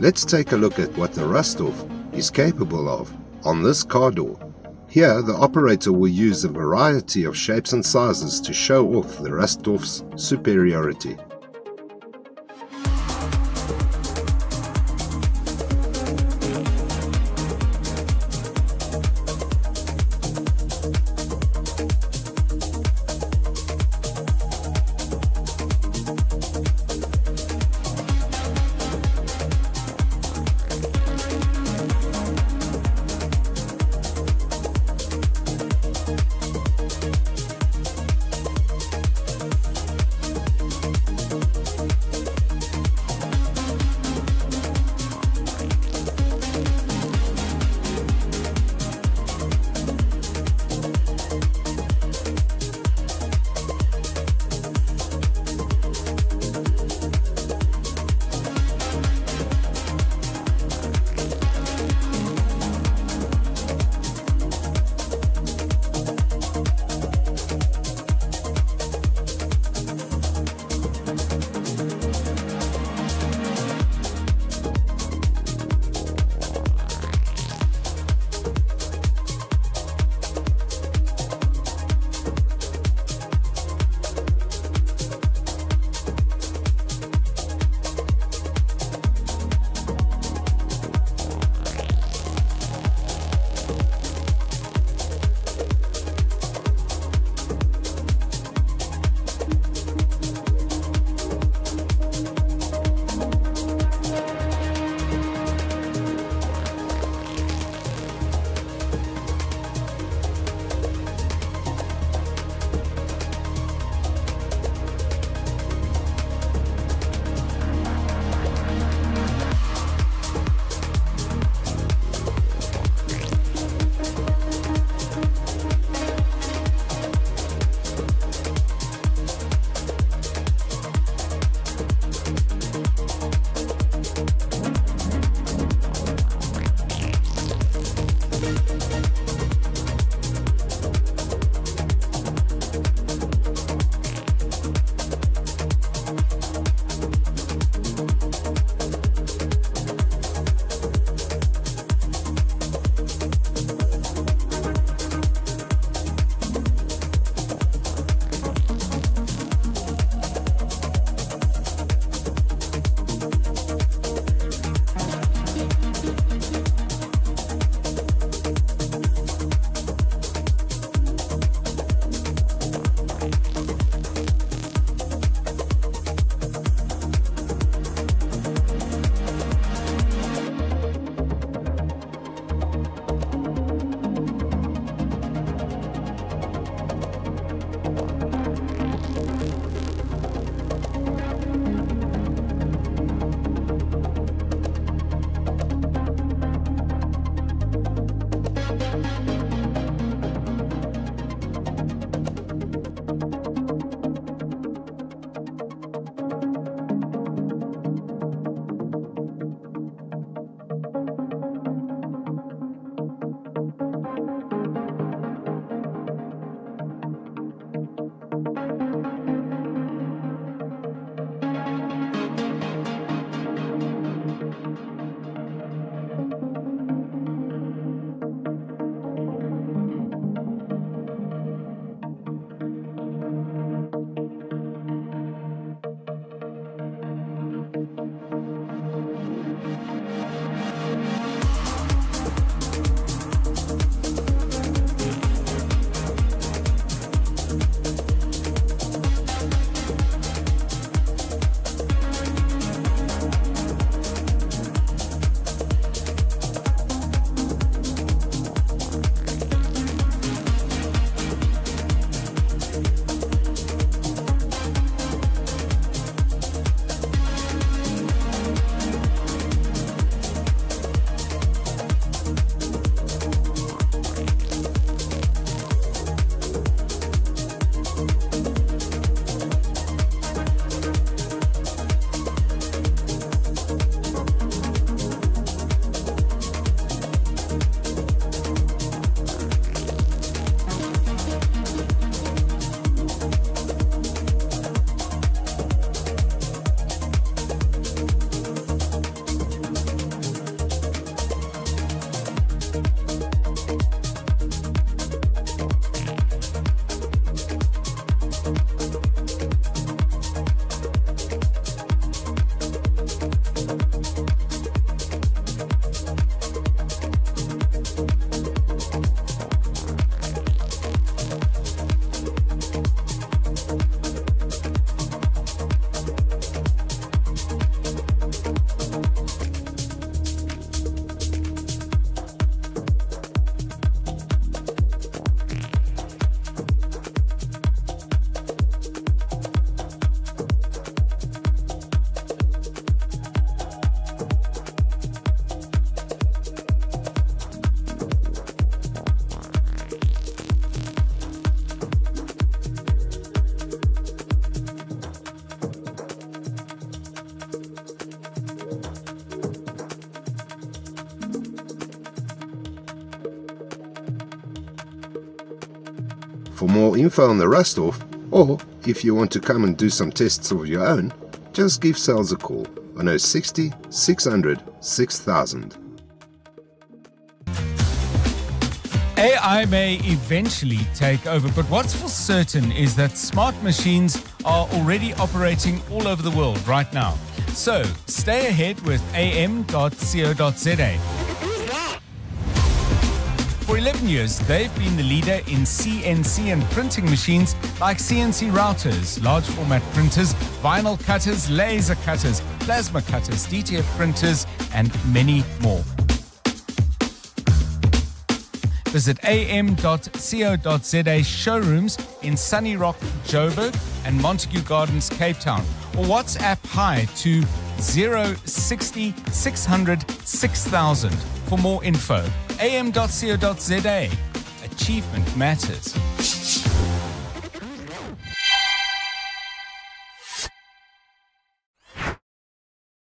Let's take a look at what the RustOff is capable of on this car door. Here, the operator will use a variety of shapes and sizes to show off the RustOff's superiority. For more info on the RustOff, or if you want to come and do some tests of your own, just give sales a call on 060 600 6000. AI may eventually take over, but what's for certain is that smart machines are already operating all over the world right now. So stay ahead with am.co.za. For 11 years, they've been the leader in CNC and printing machines like CNC routers, large format printers, vinyl cutters, laser cutters, plasma cutters, DTF printers, and many more. Visit am.co.za showrooms in Sunny Rock, Joburg, and Montague Gardens, Cape Town, or WhatsApp hi to 060 600 6000 for more info. am.co.za. Achievement matters.